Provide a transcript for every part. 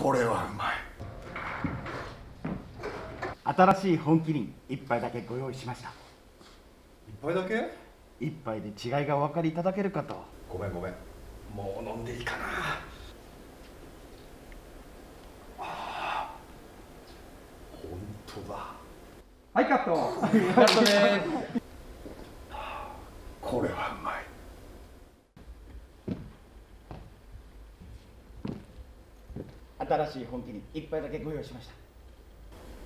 これはうまい。新しい本麒麟一杯だけご用意しました。一杯だけ？一杯で違いがお分かりいただけるかと。ごめんごめん。もう飲んでいいかな。あ本当だ。はいカット。これはうまい新しい本麒麟一杯だけご用意しました。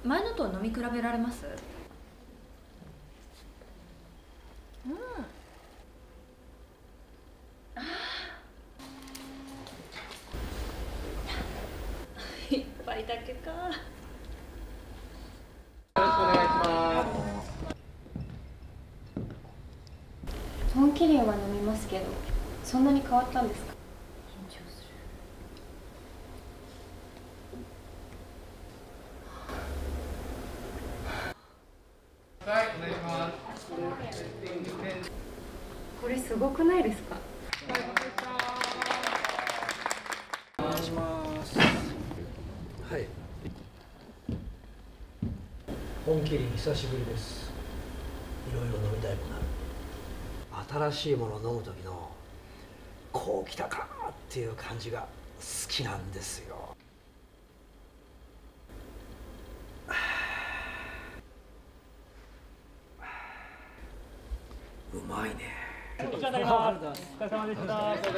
前のと飲み比べられます？うん。あー。一杯だけか。本麒麟は飲みますけどそんなに変わったんですか緊張するこれすごくないですか？はい。本麒麟久しぶりです。いろいろ飲みたいものある。新しいものを飲む時のこうきたかっていう感じが好きなんですようまいね。よろしくお願いします。あ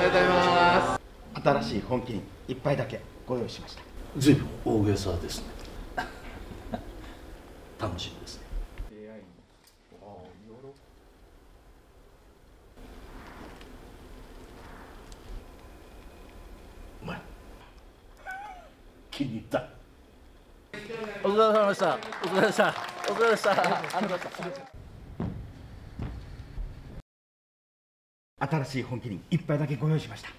りがとうございます。新しい本麒麟一杯だけご用意しました。ずいぶん大げさですね楽しみですねうまい気に入った。お疲れ様でした。お疲れ様でした。お疲れ様でした。ありがとうございました。新しい本麒麟一杯だけご用意しました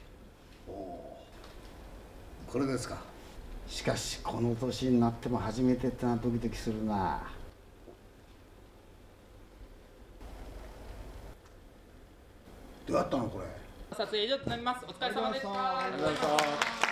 これですかしかしこの年になっても初めてってのはドキドキするなどうやったのこれ？撮影以上となります。お疲れ様でした。